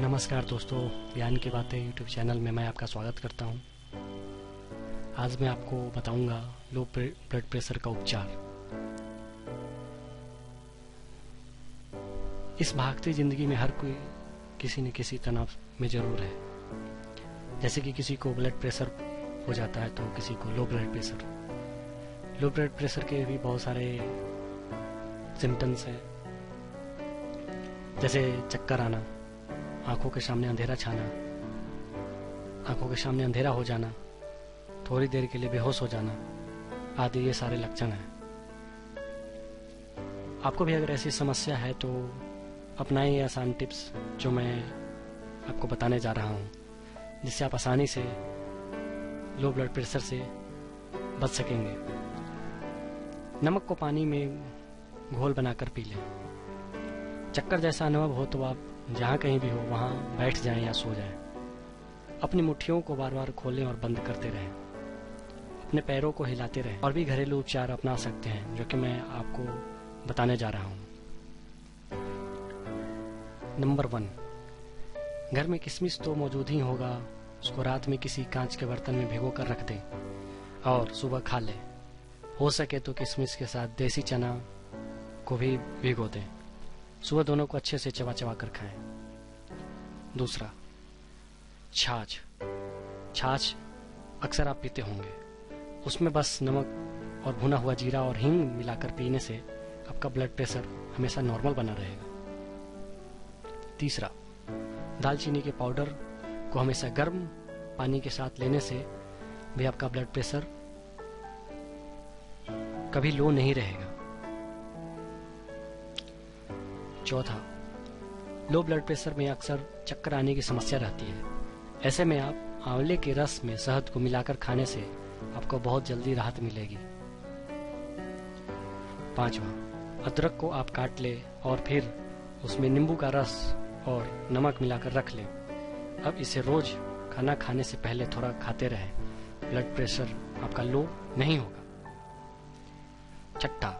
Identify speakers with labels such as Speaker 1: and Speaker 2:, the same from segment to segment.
Speaker 1: नमस्कार दोस्तों ज्ञान की बातें यूट्यूब चैनल में मैं आपका स्वागत करता हूँ। आज मैं आपको बताऊँगा लो ब्लड प्रेशर का उपचार। इस भागती ज़िंदगी में हर कोई किसी न किसी तनाव में ज़रूर है। जैसे कि किसी को ब्लड प्रेशर हो जाता है तो किसी को low blood pressure low blood pressure के भी बहुत सारे सिम्टम्स हैं। जैसे चक्कर आना आँखों के सामने अंधेरा छाना, आँखों के सामने अंधेरा हो जाना, थोड़ी देर के लिए बेहोश हो जाना, आदि ये सारे लक्षण हैं। आपको भी अगर ऐसी समस्या है तो अपनाएँ ये आसान टिप्स जो मैं आपको बताने जा रहा हूँ, जिससे आप आसानी से लो ब्लड प्रेशर से बच सकेंगे। नमक को पानी में घोल बनाकर पी लें। चक्कर जैसा अनुभव हो तो आप जहाँ कहीं भी हो, वहाँ बैठ जाएँ या सो जाएँ। अपनी मुट्ठियों को बार बार खोलें और बंद करते रहें। अपने पैरों को हिलाते रहें और भी घरेलू उपचार अपना सकते हैं, जो कि मैं आपको बताने जा रहा हूँ। नंबर वन, घर में किशमिश तो मौजूद ही होगा, उसको रात में किसी कांच के बर्तन में भिगो कर रख दें और सुबह खा लें। हो सके तो किशमिश के साथ देसी चना को भी भिगो दें। सुबह दोनों को अच्छे से चबा चबा कर खाएँ। दूसरा, छाछ। छाछ अक्सर आप पीते होंगे। उसमें बस नमक और भुना हुआ जीरा और हींग मिलाकर पीने से आपका ब्लड प्रेशर हमेशा नॉर्मल बना रहेगा। तीसरा, दालचीनी के पाउडर को हमेशा गर्म पानी के साथ लेने से भी आपका ब्लड प्रेशर कभी लो नहीं रहेगा। चौथा। लो ब्लड प्रेशर में अक्सर चक्कर आने की समस्या रहती है। ऐसे में आप आंवले के रस में शहद को मिलाकर खाने से आपको बहुत जल्दी राहत मिलेगी। पांचवा, अदरक को आप काट ले और फिर उसमें नींबू का रस और नमक मिलाकर रख लें। अब इसे रोज खाना खाने से पहले थोड़ा खाते रहें। ब्लड प्रेशर आपका लो नहीं होगा। छठा,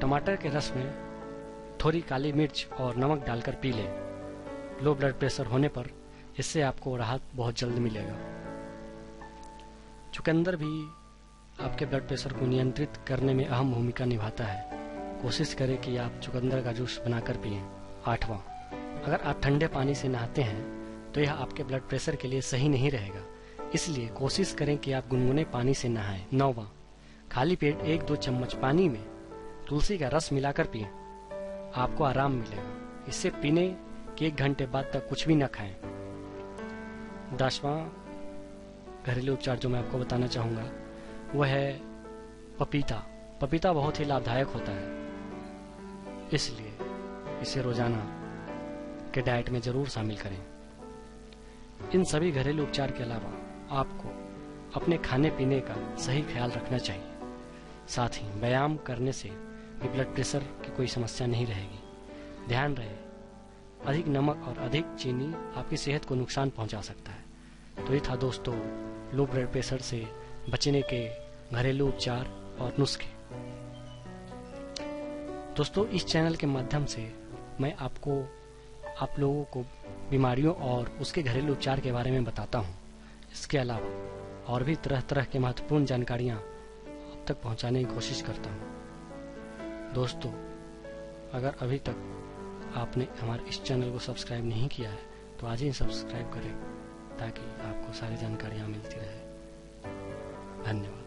Speaker 1: टमाटर के रस में थोड़ी काली मिर्च और नमक डालकर पी लें। लो ब्लड प्रेशर होने पर इससे आपको राहत बहुत जल्द मिलेगा। चुकंदर भी आपके ब्लड प्रेशर को नियंत्रित करने में अहम भूमिका निभाता है। कोशिश करें कि आप चुकंदर का जूस बनाकर पिए, आठवां। अगर आप ठंडे पानी से नहाते हैं तो यह आपके ब्लड प्रेशर के लिए सही नहीं रहेगा। इसलिए कोशिश करें कि आप गुनगुने पानी से नहाएँ। नौवा, खाली पेट एक दो चम्मच पानी में तुलसी का रस मिलाकर पिए। आपको आराम मिलेगा। इससे पीने के एक घंटे बाद तक कुछ भी न खाएँ। दसवां घरेलू उपचार जो मैं आपको बताना चाहूँगा, वह है पपीता। पपीता बहुत ही लाभदायक होता है। इसलिए इसे रोज़ाना के डाइट में ज़रूर शामिल करें। इन सभी घरेलू उपचार के अलावा आपको अपने खाने पीने का सही ख्याल रखना चाहिए। साथ ही व्यायाम करने से भी ब्लड प्रेशर की कोई समस्या नहीं रहेगी। ध्यान रहे, अधिक नमक और अधिक चीनी आपकी सेहत को नुकसान पहुँचा सकता है। तो ये था दोस्तों लो ब्लड प्रेशर से बचने के घरेलू उपचार और नुस्खे। दोस्तों, इस चैनल के माध्यम से मैं आपको, आप लोगों को बीमारियों और उसके घरेलू उपचार के बारे में बताता हूँ। इसके अलावा और भी तरह तरह की महत्वपूर्ण जानकारियाँ आप तक पहुँचाने की कोशिश करता हूँ। दोस्तों, अगर अभी तक आपने हमारे इस चैनल को सब्सक्राइब नहीं किया है तो आज ही सब्सक्राइब करें ताकि आपको सारी जानकारियाँ मिलती रहे। धन्यवाद।